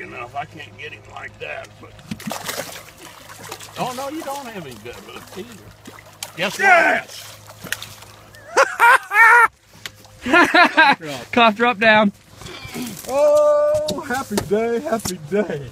enough. I can't get him like that, but. Oh no, you don't have any good hooks either. Guess Yes! Cough drop down. Oh, happy day, happy day.